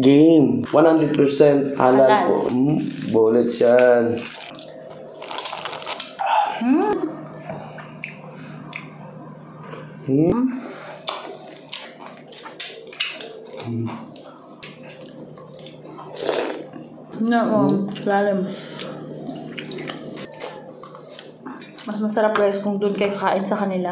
Game. 100% halal, Halal. po. Mm, bullets yan. Hmm. No, oh, lalim. Mas masarap guys kung doon kayo kakain sa kanila.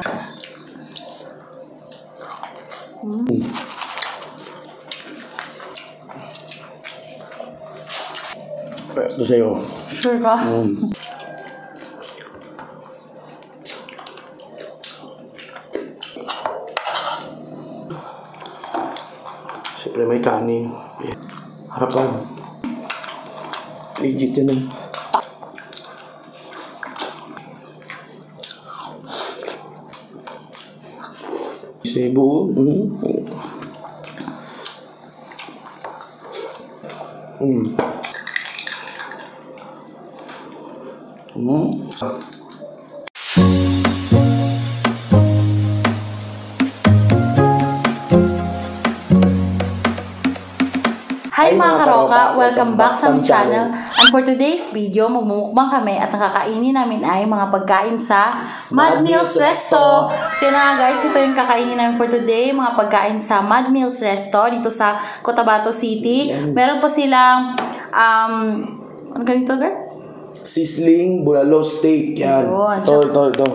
Ito sa'yo. Sure ka? Mm. Siyempre may kanin. Yeah. Harapan. Legit yun eh. Cebu. Mm. Mm. Mm. Hi mga karoka! Welcome back sa channel. And for today's video, magmumukbang kami at ang kakainin namin ay mga pagkain sa Mad Meals Resto. So yun na guys, ito yung kakainin namin for today, mga pagkain sa Mad Meals Resto dito sa Cotabato City. Meron po silang, um, ano ganito girl? Sizzling bulalo steak. Yan. Ayun. Ito, ito, ito.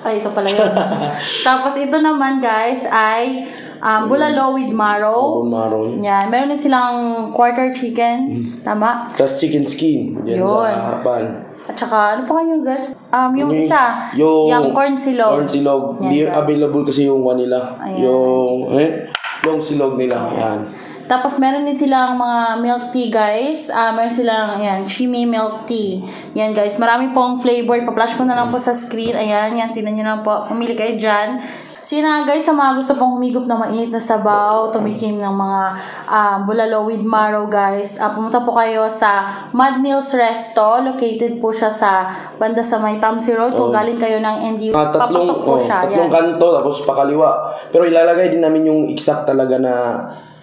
Ay, ito pala yun. Tapos ito naman guys ay um, bulalo with marrow. Bone marrow. Yan, meron din silang quarter chicken. Tama? Tapos chicken skin. Yan Yun. sa harapan. At saka, ano pa kayo guys? Um, yung Yung- isa, yung yung corn silog. Corn silog. Yan, available kasi yung one nila. Ayan. Yung, eh, long silog nila. Yan. Tapos meron din silang mga milk tea guys. Ah, meron silang ayan, shimmy milk tea. Yan guys, marami pong flavor. Pa-flash ko na lang po sa screen. Ayan, yan, tinan nyo na po. Pumili kayo dyan. So yun na guys, sa mga gusto pong humigop ng mainit na sabaw, tumikim ng mga ah, bulalo with marrow guys, ah, pumunta po kayo sa Mad Meals Resto. Located po siya sa banda sa may Tamsi Road. Kung galing kayo ng NDU, Ah, tatlong, papasok po oh, siya. tatlong Yan. kanto, tapos pakaliwa. Pero ilalagay din namin yung exact talaga na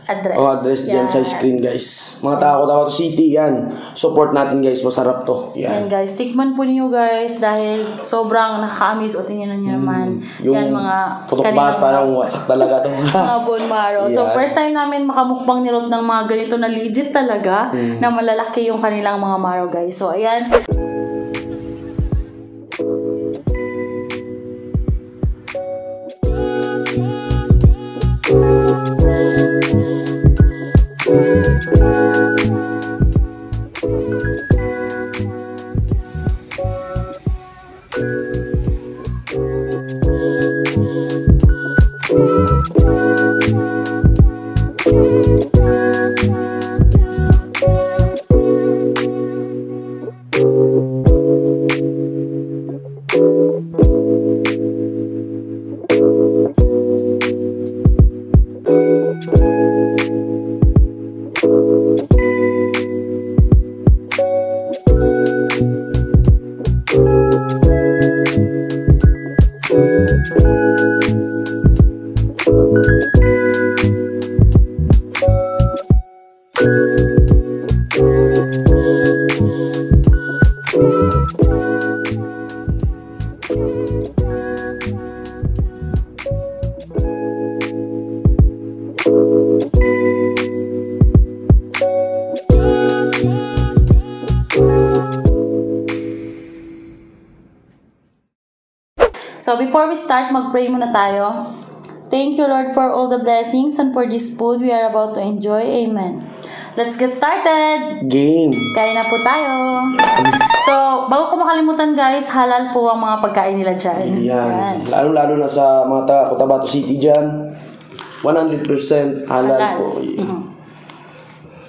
Address. oh, address dyan sa Yan. screen, guys. Mga tao, Tawato City, yan. Support natin, guys. Masarap to. Yan Yan. guys, tikman po niyo guys dahil sobrang nakaka-amaze o tingnan niyo naman. Mm. Yung yan mga putok parang wasak talaga to. mga bone marrow. So Yan. first time namin makamukbang ni Rob ng mga ganito na legit talaga Mm. na malalaki yung kanilang mga marrow guys. So ayan. So before we start, mag-pray muna tayo. Thank you Lord for all the blessings and for this food we are about to enjoy. Amen. Let's get started! Game. Kain na po tayo. So, bago ko makalimutan guys, halal po ang mga pagkain nila dyan. Yan. Lalo-lalo na sa mga taga Cotabato City dyan. 100% halal, Halal. po. Mhm.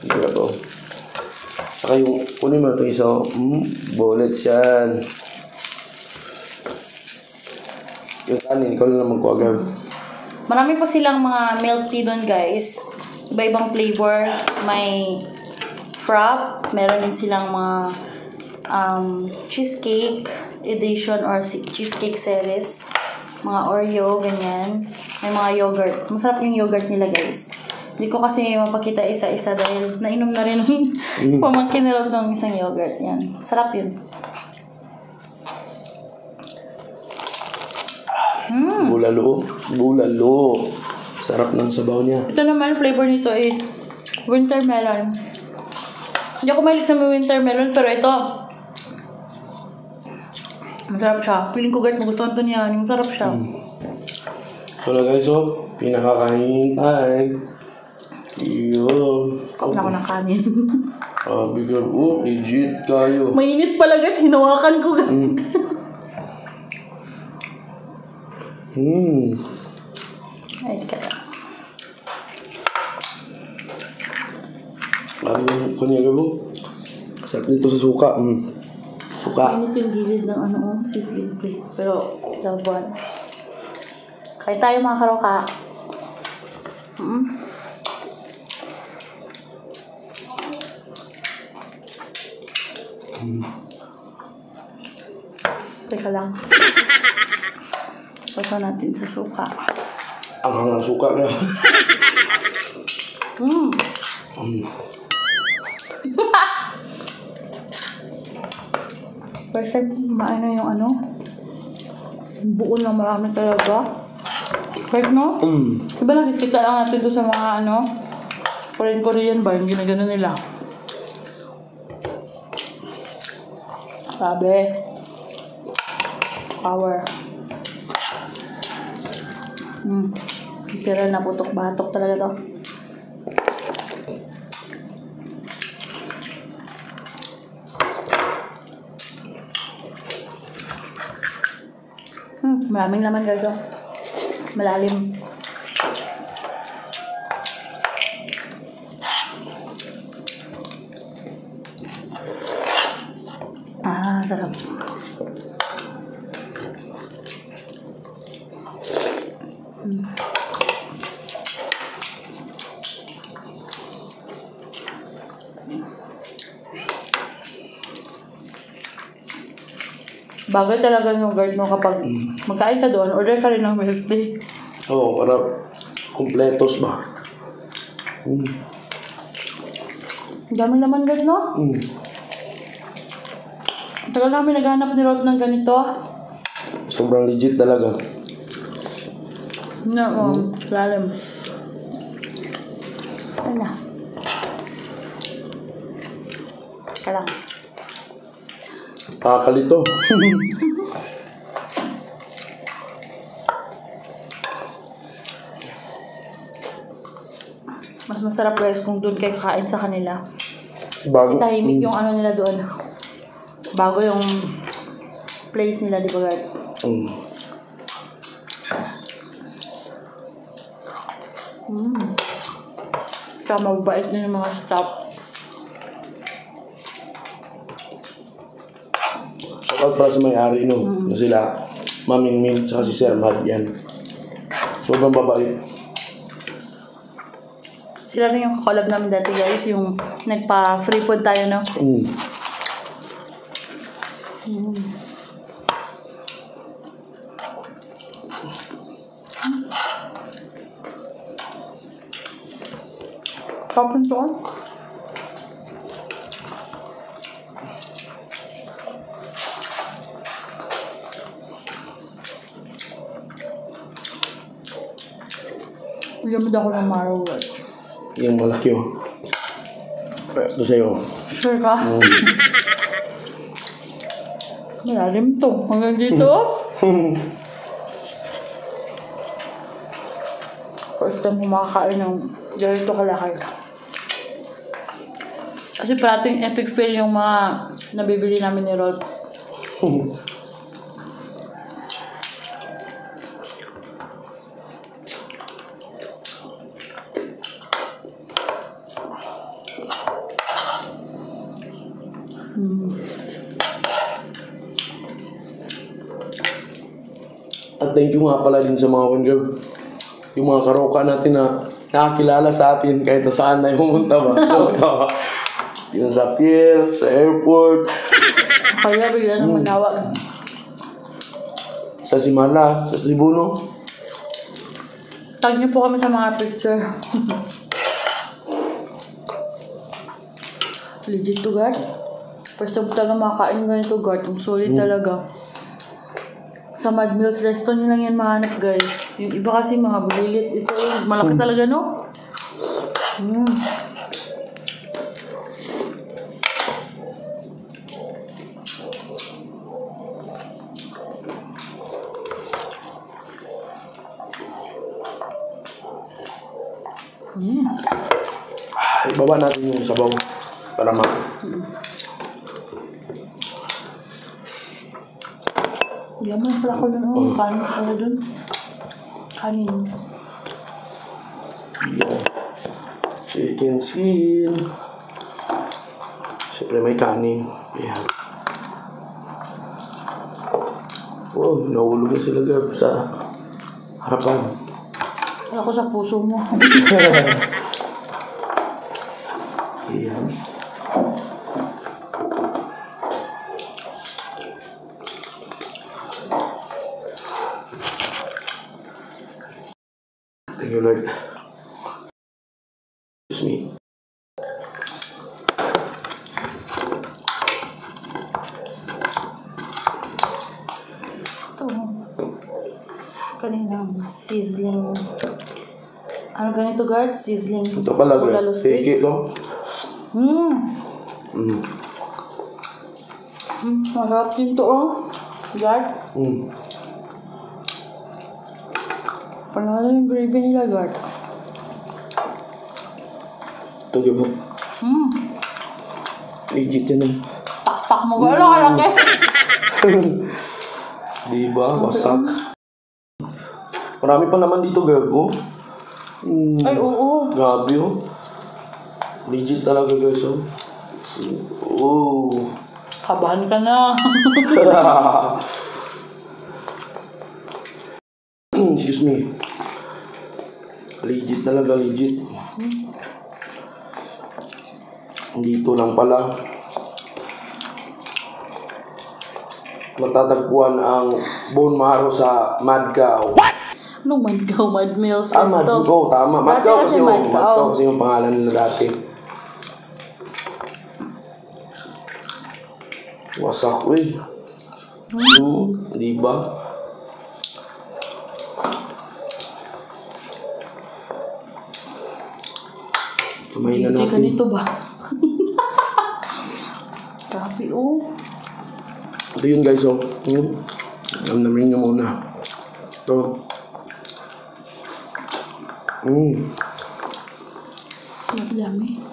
Diba to? Saka yung, kunin mo ito isa. Mm, bullets yan. Yung kanin, ikaw na lang magkuha girl. Marami po silang mga milk tea doon guys. Iba-ibang flavor. May frap. Meron din silang mga um, cheesecake edition or cheesecake series. Mga Oreo, ganyan. May mga yogurt. Masarap yung yogurt nila guys. Hindi ko kasi mapakita isa-isa dahil nainom na rin ng pamangkin Rob ng isang yogurt. Yan. Sarap yun. Bulalo. Bulalo. Sarap ng sabaw niya. Ito naman, flavor nito is winter melon. Hindi ako mahilig sa winter melon, pero ito, masarap siya. Feeling ko guard, magustuhan to niya. Masarap siya. So na guys, oh, pinakakain time. Yun. Na ako ng kanin. Sabi ka, oh, legit kayo. Mainit pala guard, hinawakan ko guard. Hmm. Ay, kaya. Sabi yung kunya ka mo. Sarap nito sa suka. Mm. Suka. Mainit yung gilid ng ano, oh, sizzling plate. Pero, labuan. Kaya tayo mga karoka. Mm. Teka lang. Pasa natin sa suka. Ang hangang suka ka. Mm. Mm. First time maano yung ano. Buo na marami talaga. Kahit no? Mm. Diba nakikita lang natin doon sa mga ano, Korean Korean ba, yung ginagano nila. Sabi. Power. Hmm. Pero naputok-batok talaga to. Hmm, maraming laman guys oh. Malalim. Bagay talaga yung guard mo kapag magkain ka doon, order ka rin ng milk tea. Oo, para kumpletos ba? Mm. Dami naman guard, no? Mm. Tagal namin naghanap ni Rob ng ganito. Sobrang legit talaga. No, um, lalim. Ano? Teka lang. Kakalito. Mas masarap guys kung doon kayo kakain sa kanila. Bago. Tahimik yung ano nila doon. Bago yung place nila, di ba guard? Mm. Mm. Tsaka mabait din yung mga staff. Shoutout para sa may-ari no. Na sila, Maming Ming, tsaka si Sir Mad yan. Sobrang babait. Sila rin yung kakolab namin dati guys, yung nagpa-free food tayo, no? Mm. Kapon to? Lamad ako ng marrow. guys. Yung malaki oh. Ito sa'yo. Sure ka? Mm. Malalim to. Hanggang dito. First time ko makakain ng ganito kalaki. Kasi parating epic fail yung mga nabibili namin ni Rolf. thank you nga pala din sa mga kongab. Yung mga karoka natin na nakakilala sa atin kahit na saan na pumunta ba. yung sa pier, sa airport. Kaya bigla na hmm. manawag. Sa Simala, sa Sibuno. Tag niyo po kami sa mga picture. Legit to God. First time talaga makain ganito God. Ang solid mm. talaga. Sa Mad Mills Resto nyo lang yan mahanap guys. Yung iba kasi mga bulilit. Ito yung malaki talaga no? Mm. Ibaba natin yung sabaw para ma... Yaman pala ko dun. Oh, kanin pala dun. Kanin. Yung chicken skin. Siyempre may kanin. Ayan. Wow, nahulog na sila Gab sa harapan. Ako sa puso mo. Ayan. Thank you, Lord. Excuse me. Ito. Kanina, sizzling. Ano ganito guard? Sizzling. Ito pala, steak. Take it, no? Mm. Mm. Mm, masarap din to, oh. Guard. Mm. Panalo yung gravy nila, guard. Ito, Gab. Mm. Legit yan, eh. Takpak mo, guard. Ano kalaki? Diba? Wasak. Marami pa naman dito, Gab, oh. Mm. Ay, oo. Grabe, oh. Legit talaga, guys, oh. Oh. Kabahan ka na. Excuse me. Legit talaga, legit. Dito lang pala. Matatagpuan ang bone marrow sa Madgaw. Anong Madgaw, Mad Mills Ah, Resto? Madgaw, tama. Dati Madgaw kasi kasi, yung, Madgaw. Madgaw kasi yung pangalan nila dati. Wasak, uy. Hmm, di ba? Kamay na Hindi natin. nito ba? Grabe, oh. Ito yun guys, oh. Hmm. Alam namin nyo muna. Ito. Hmm. Dami-dami.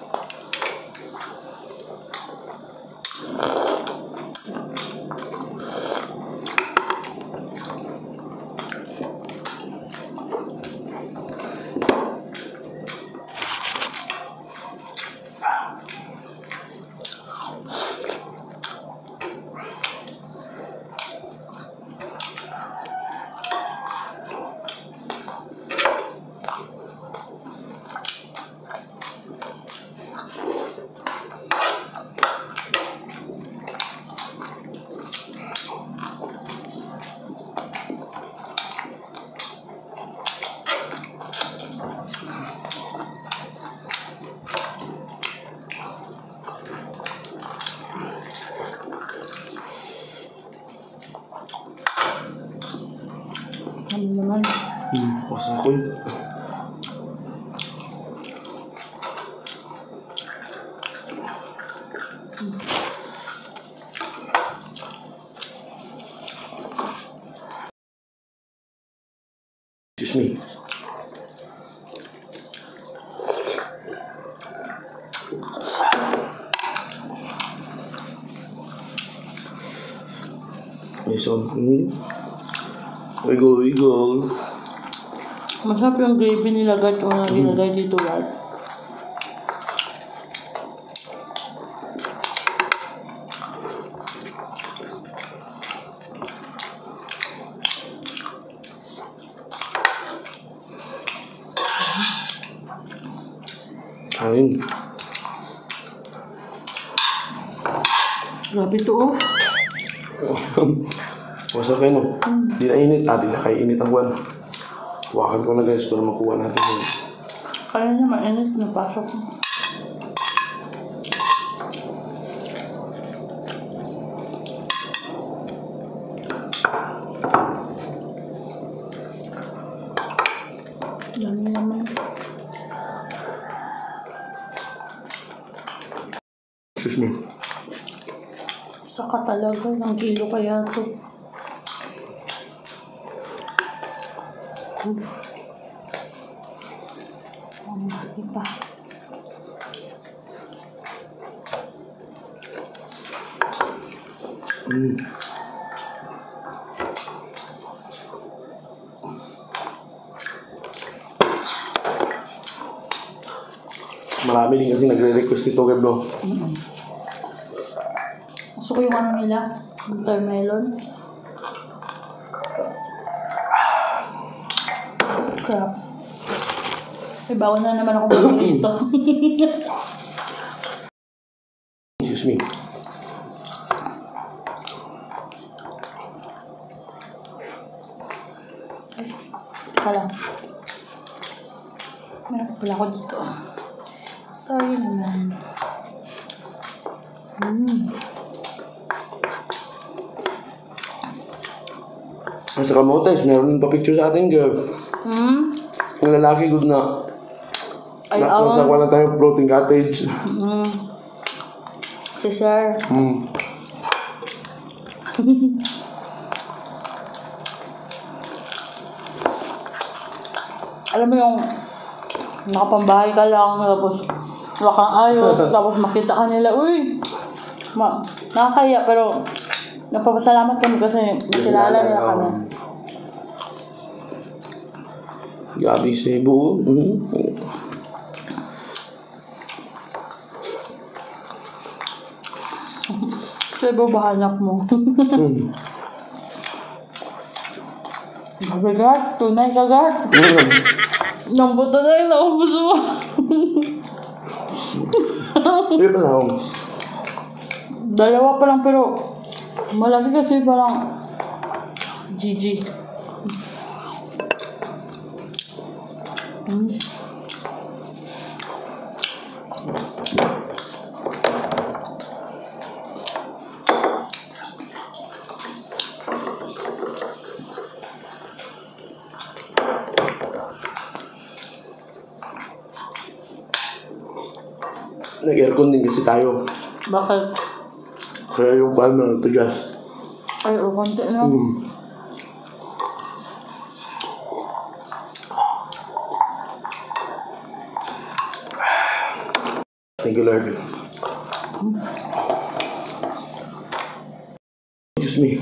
Ano naman? Hmm. Wasak ko yun. Excuse me. Yes, on. Hmm. Wiggle, wiggle. Masarap yung gravy nila, guard, kung na nilagay dito, guard. Ayun. Grabe to, oh. Wasak kayo, no? Di na init. Ah, di na kayo init ang buwan. Huwakan ko na guys para makuha natin yun. Kaya na mainit, napasok. Excuse me. Saka talaga, ng kilo kaya to. Hmm. Ang iba. Mm. Marami din kasi nagre-request nito, Gab, no? Gusto ko yung ano nila, watermelon. Crap. May bago na naman ako bumili ito. Excuse me. Ay, teka lang. Meron pa pala ako dito. Sorry naman. Mm. Kamotes, meron pa picture sa atin, Gab. Hmm? Yung lalaki good na. Ay, na, awan. nasa wala tayong floating cottage. Mm. Si Sir. Hmm. Alam mo yung nakapambahay ka lang, tapos wala kang ayos, tapos makita ka nila, uy, ma nakakaya, pero napapasalamat kami kasi nakilala nila kami. Gabi Cebu. Mm. Kasi babahanak mo. Mm. Mabigat, tunay kagat. Mm. Nang buto na yung naubos mo. Sige pa lang. Dalawa pa lang pero malaki kasi parang GG. Mm. Nag-aircon din kasi tayo. Bakit? Kaya yung pan na tigas. Ay, o, konti na. Mm. Lord. Excuse me.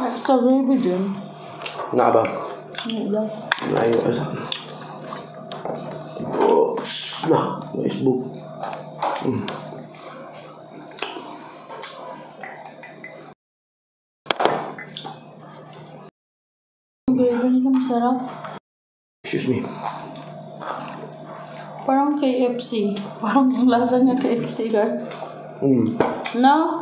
Extra baby dyan. Nga ba? Layo ka sa... Oh, na, Facebook. Ang baby nila masarap. Excuse me. Parang KFC. Parang ang lasa niya KFC ka. Mm. No?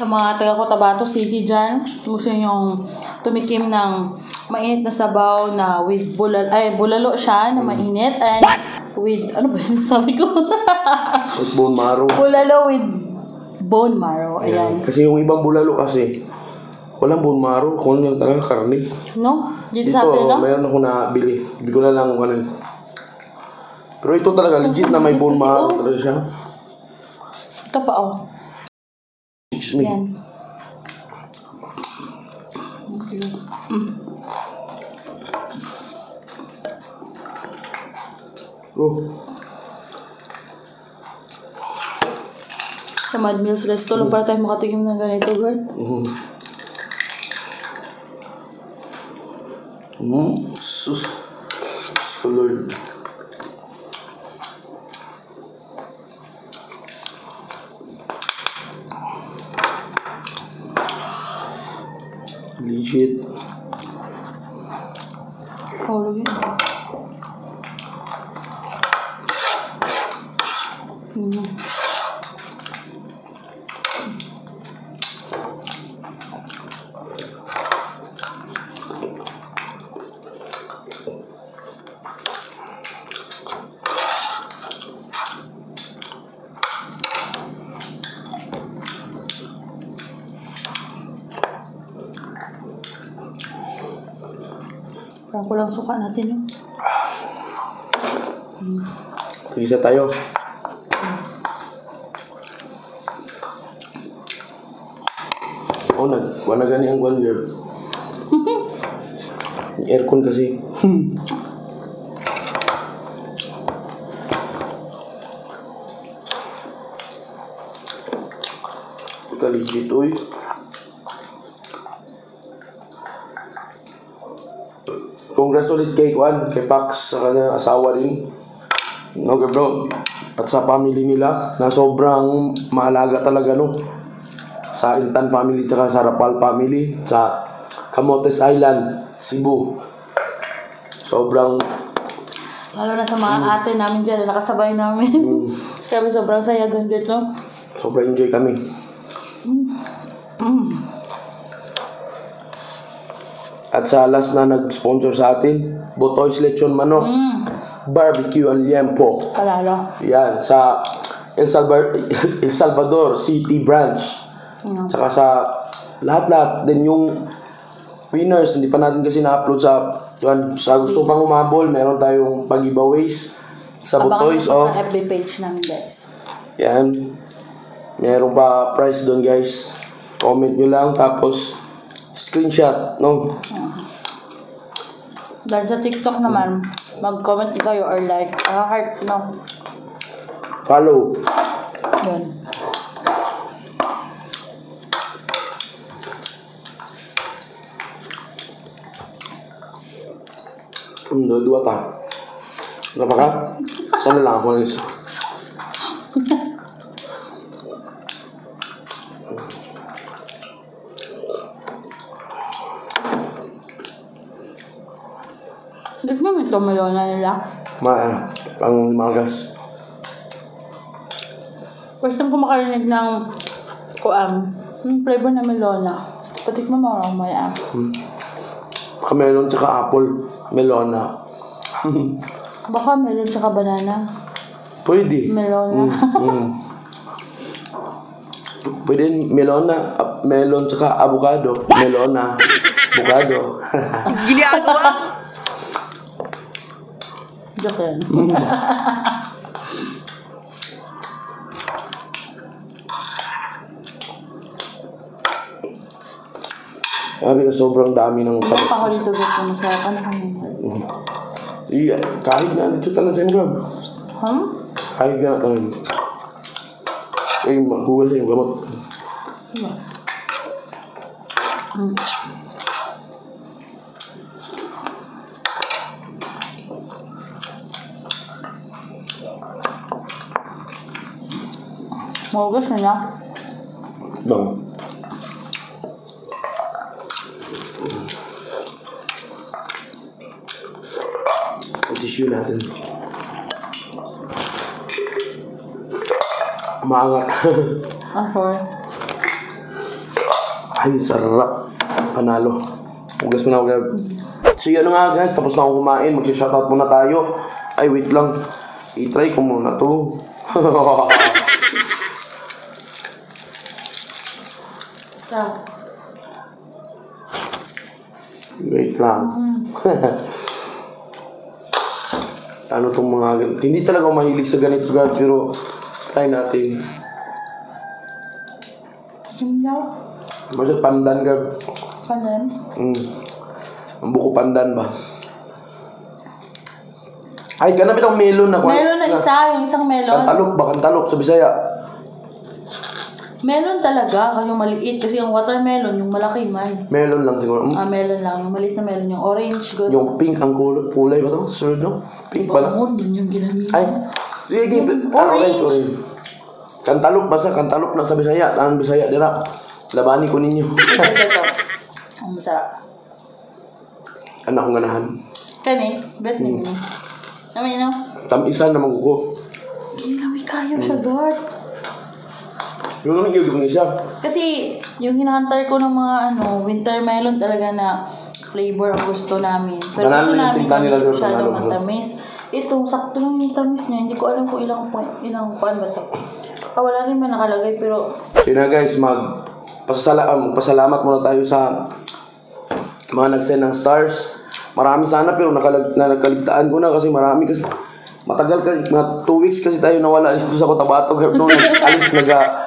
Sa mga taga Cotabato City dyan, gusto yung tumikim ng mainit na sabaw na with bulal ay bulalo siya na mainit and with ano ba yung sabi ko? At bone marrow. bulalo with bone marrow. Ayan. Kasi yung ibang bulalo kasi, walang bone marrow. Kung ano lang talaga karne. No? Dito, Dito, sa atin, no? mayroon ako nabili. Hindi ko na lang kung ano. Pero ito talaga, legit na may bone marrow talaga siya. Ito pa, oh. Me. Yan. Oh, Sa Mad Mills Resto lang para tayo makatikim ng ganito, girl. mhm. Hmm, sus. So Lord. Legit. Hulog yun. Mm. Parang kulang suka natin yun. Isa tayo. Wala gani ang girl. Yung Aircon kasi. Ika legit, uy. Congrats ulit kay Kwan, kay Pax, sa kanya asawa rin. No, bro. At sa family nila, na sobrang mahalaga talaga, no? Sa Intan family, tsaka sa Rapal family, sa Camotes Island, Cebu. Sobrang, Lalo na sa mga ate namin dyan na nakasabay namin. Kami sobrang saya doon dito. sobrang enjoy kami. At sa last na nag-sponsor sa atin, Botoy's Lechon Manok, Barbecue and Liempo. Palalo. Yan, sa El Salvador, El Salvador City Branch. Tsaka sa lahat-lahat din yung winners, hindi pa natin kasi na-upload sa yan, sa gusto pang umabol, meron tayong pag-giveaways sa Abangan Butoys. po Oh. sa FB page namin guys. Yan. Meron pa price doon guys. Comment nyo lang tapos screenshot, no? Dahil sa TikTok naman, mag-comment kayo or like, ah, heart, no. Follow. Yun. Hmm, dua ta. Apa ka? Sana lang ako ng isa. Hindi mo ito melona nila. Ma, ang limagas. First time ko makarinig ng kuam, yung flavor na melona. Patikman mo ako maya. Baka melon tsaka apple. Melona. Baka melon tsaka banana. Pwede. Melona. Mm. Pwede melona, ap- melon tsaka avocado. Melona. Avocado. Joke yan. Sabi ka sobrang dami ng Ilan pa ako dito gusto masarap. Ano kami? Iya, kahit na dito tanan sa inyo. Hmm? Kahit na um, ay mahuwal sa yung gamot. Mahugas na niya. Bang. Ang tissue natin. Maangat. Sorry. Ay, sarap. Panalo. Hugas mo na ako. So yun na nga guys, tapos na ako kumain. Mag-shoutout muna tayo. Ay, wait lang. I-try ko muna to. Wait lang. ano tong mga... Hindi talaga ako mahilig sa ganito guys, pero try natin. Masya pandan guys. Panan? Mm. Ang buko pandan ba? Ay, ganap itong melon na Melon na isa, yung isang melon. Kantalok ba? Kantalok sa Bisaya. Melon talaga, kasi yung maliit. Kasi yung watermelon, yung malaki man. Melon lang siguro. Mm, Ah, melon lang. Yung maliit na melon, yung orange. Good. Yung pink ang kulay, kulay ba to? Sir, no? Pink pala. Oo, yun yung ginamit. Ay, sige, give it. Ah, orange, orange. Kantalok basta, kantalok na sa Bisaya. Tanang Bisaya, dira. Labani ko ninyo. Ito, ito. Ang masarap. Anak kong ganahan. Kani, bet Hmm. ninyo. Namin, no? Tamisan naman ko. Ginamit kayo siya, God. Yung naman yung ko siya. Kasi, yung hinahunter ko ng mga, ano, winter melon talaga na flavor ang gusto namin. Pero gusto namin yung hindi masyadong matamis. Ito, sakto lang yung tamis niya. Hindi ko alam kung ilang point, ilang kuan ba ito. Ah, wala rin man nakalagay, pero So yun na guys, mag pasasala um, pasalamat muna tayo sa mga nag-send ng stars. Marami sana pero nakalag, na, nakaligtaan ko na kasi marami kasi matagal ka, mga 2 weeks kasi tayo nawala dito sa Cotabato. Nung alis naga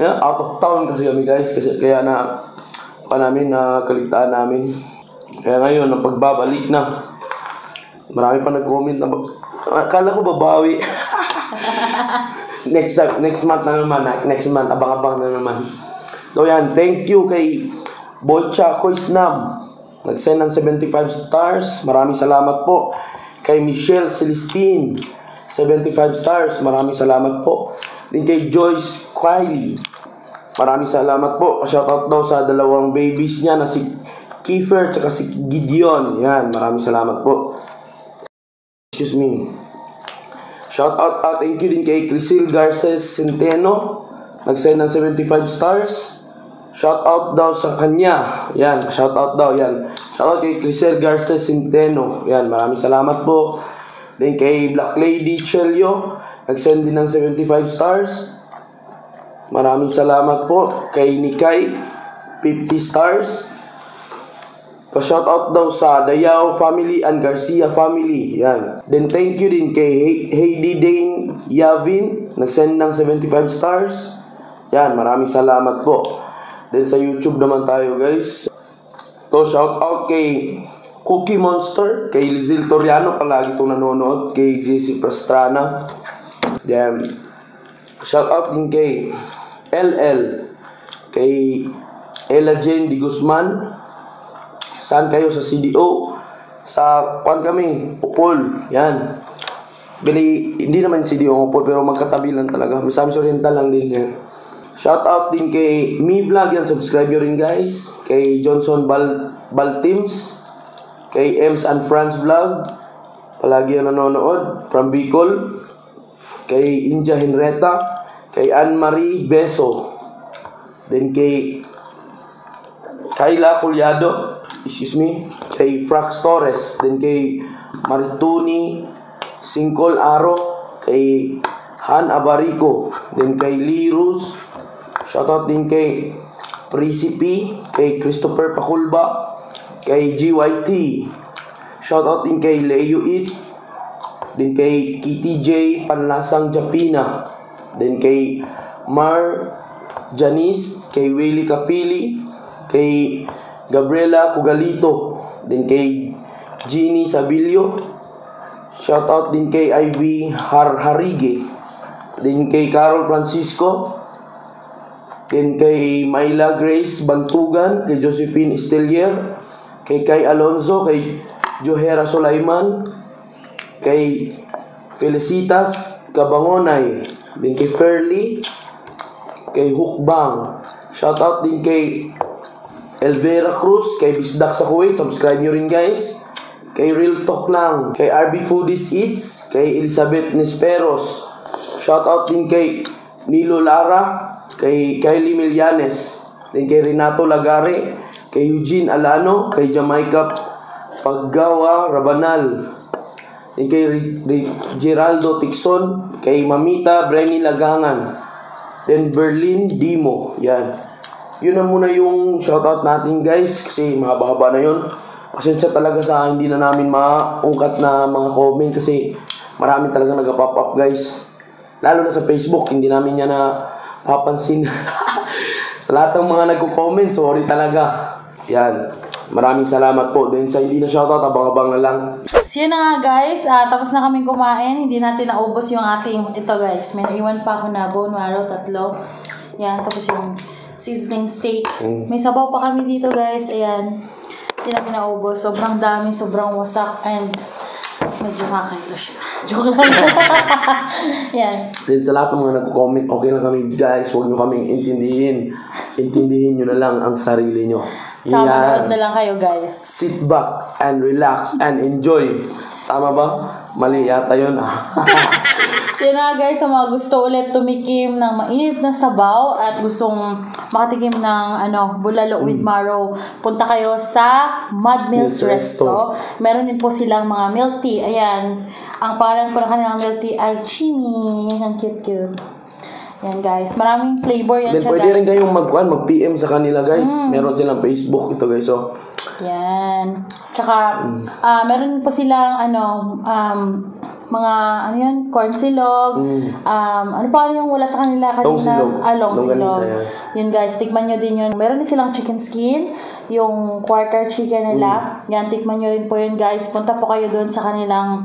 yeah, out of town kasi kami guys. Kasi kaya na pa namin na kaligtaan namin. Kaya ngayon, ang pagbabalik na, marami pa nag-comment na, akala ko babawi. next next month na naman, ah, next month, abang-abang na naman. So yan, thank you kay Boycha Koisnam. Nag-send ng 75 stars. Maraming salamat po. Kay Michelle Celestine, 75 stars. Maraming salamat po. Din kay Joyce Kylie. Maraming salamat po. Shoutout daw sa dalawang babies niya na si Kiefer at si Gideon. Yan, maraming salamat po. Excuse me. Shout out out thank you din kay Crisil Garces Centeno. Nag-send ng 75 stars. Shout out daw sa kanya. Yan, shout out daw yan. Shout out kay Crisil Garces Centeno. Yan, maraming salamat po. Then kay Black Lady Chelio, nag-send din ng 75 stars. Maraming salamat po kay Nikay 50 stars. Pa-shout out daw sa Dayao family and Garcia family. Yan. Then thank you din kay He- Heidi Dane Yavin. Nag-send ng 75 stars. Yan. Maraming salamat po. Then sa YouTube naman tayo guys. To shout out kay Cookie Monster. Kay Lizil Toriano. Palagi itong nanonood. Kay JC Pastrana. Yan. Shout out din kay LL. Kay Ella Jane Di Guzman. Saan kayo? Sa CDO? Sa kwan kami, Upol. Yan. Bili, hindi naman CDO ang Upol, pero magkatabi lang talaga. Misamis Oriental lang din yan. Shout out din kay Mi Vlog yan. Subscribe nyo rin guys. Kay Johnson Bal Baltims. Kay Ems and Franz Vlog. Palagi yan nanonood. From Bicol. Kay Inja Henreta. Kay Anne-Marie Beso. Then kay Kayla Culiado, excuse me, kay Frax Torres, then kay Marituni Singkol Aro, kay Han Abarico, then kay Lee Rus, shoutout din kay Prisipi, kay Christopher Pakulba, kay GYT, shoutout din kay Leo It, din kay Kitty J Panlasang Japina, din kay Mar Janice, kay Willie Kapili, kay Gabriela Cugalito, din kay Jeannie Sabilio, shoutout din kay Ivy Har Harige, din kay Carol Francisco, din kay Myla Grace Bantugan, kay Josephine Estelier, kay Kay Alonzo, kay Johera Sulaiman, kay Felicitas Cabangonay, din kay Fairly, kay Hukbang. Shoutout din kay Elvera Cruz, kay Bisdak sa Kuwait. Subscribe nyo rin guys. Kay Real Talk lang. Kay RB Foodies Eats. Kay Elizabeth Nisperos. Shoutout din kay Nilo Lara. Kay Kylie Millanes. Din kay Renato Lagare. Kay Eugene Alano. Kay Jamaica Paggawa Rabanal. Din kay Ri- Ri- Geraldo Tixon. Kay Mamita Brenny Lagangan. Then Berlin Dimo. Yan. Yun na muna yung shoutout natin guys. Kasi mahaba-haba na yun. Pasensya talaga sa hindi na namin maungkat na mga comment. Kasi marami talaga nag-pop up guys. Lalo na sa Facebook. Hindi namin yan na papansin. sa lahat ng mga nagko-comment. Sorry talaga. Yan. Maraming salamat po. Then sa hindi na shoutout, abang-abang na lang. So yun na nga guys, ah, tapos na kaming kumain, hindi natin naubos yung ating, ito guys, may naiwan pa ako na bone marrow, tatlo. Yan, tapos yung sizzling steak. Mm. May sabaw pa kami dito guys. Ayan. Hindi na pinaubos. Sobrang dami, sobrang wasak, and medyo nakakailo siya. Joke lang. Yan. Then sa lahat ng mga nagko-comment, okay lang kami guys, huwag nyo kaming intindihin. Intindihin nyo na lang ang sarili nyo. Tsaka manood na lang kayo guys. Sit back and relax and enjoy. Tama ba? Mali yata yun ah. So yun na guys, sa mga gusto ulit tumikim ng mainit na sabaw at gustong makatikim ng ano, bulalo with marrow, punta kayo sa Mud Mills Resto. Resto. Meron din po silang mga milk tea. Ayan. Ang pangalan po ng kanilang milk tea ay Chimi. Ang cute-cute. Yan guys. Maraming flavor yan Then siya pwede rin guys. kayong mag, mag-PM sa kanila guys. Meron silang Facebook ito guys. So, Yan. Tsaka, ah meron po silang, ano, um, mga, ano yan, corn silog. Um, ano pa yung wala sa kanila kanina? Long silog. Ah, long Longganisa silog. yan. Yun guys, tikman nyo din yun. Meron din silang chicken skin, yung quarter chicken nila. Yan, tikman nyo rin po yun guys. Punta po kayo doon sa kanilang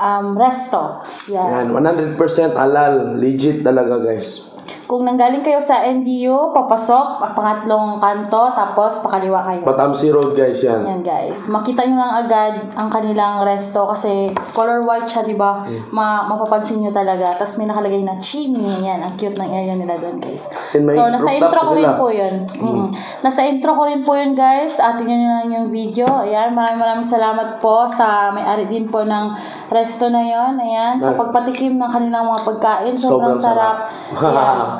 um, resto. Yan. yan, 100% halal. Legit talaga guys. Kung nanggaling kayo sa NDU, papasok, ang pangatlong kanto, tapos pakaliwa kayo. Patamsi Road guys yan. Yan guys. Makita nyo lang agad ang kanilang resto kasi color white siya, di ba? Ma mapapansin nyo talaga. Tapos may nakalagay na chimney. Yan. Ang cute ng area nila doon guys. So, nasa intro ko rin po yun. Mm. Nasa intro ko rin po yun guys. At tingnan nyo lang yung video. Ayan. Maraming maraming salamat po sa may-ari din po ng resto na yon Ayan. Sa pagpatikim ng kanilang mga pagkain. Sobrang, Sobrang sarap. Ayan.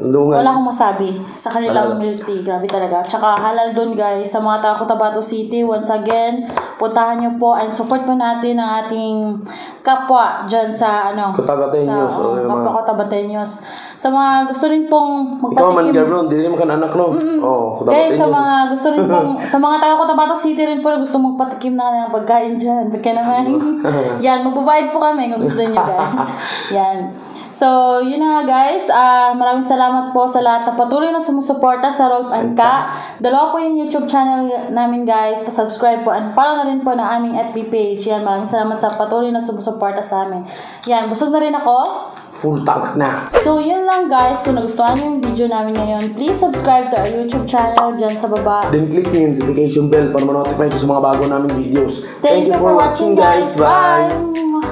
Lungan. Wala akong masabi sa kanilang Wala. milk tea. Grabe talaga. Tsaka halal dun guys. Sa mga taga Cotabato City, once again, puntahan nyo po and support po natin ang ating kapwa dyan sa ano. Cotabateños, Sa, o oh, yung kapwa Cotabateños. Sa mga gusto rin pong Ikaw man magpatikim. Gabriel, hindi naman ka na anak no? Oo, Guys, sa mga gusto rin pong, sa mga taga Cotabato City rin po na gusto magpatikim na kanilang pagkain dyan. Ba't ka naman? Yan, magbabayad po kami kung gusto niyo guys. Yan. So, yun na nga guys. Ah, maraming salamat po sa lahat na patuloy na sumusuporta sa Rolf and Ka. Dalawa po yung YouTube channel namin guys. Pa-subscribe po and follow na rin po na aming FB page. Yan, maraming salamat sa patuloy na sumusuporta sa amin. Yan, busog na rin ako. Full tank na. So, yun lang guys. Kung nagustuhan niyo yung video namin ngayon, please subscribe to our YouTube channel dyan sa baba. Then click yung notification bell para ma-notify ko sa mga bago naming videos. Thank, you for watching guys. Bye!